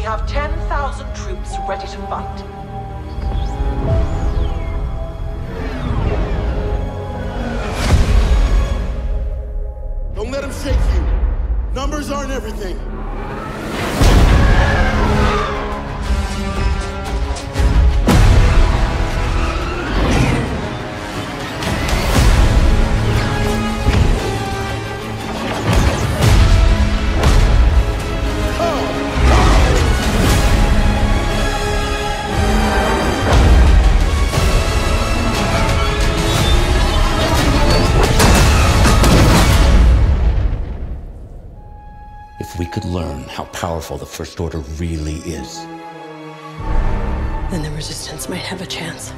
have 10,000 troops ready to fight. Don't let them shake you. Numbers aren't everything. If we could learn how powerful the First Order really is, Then the Resistance might have a chance.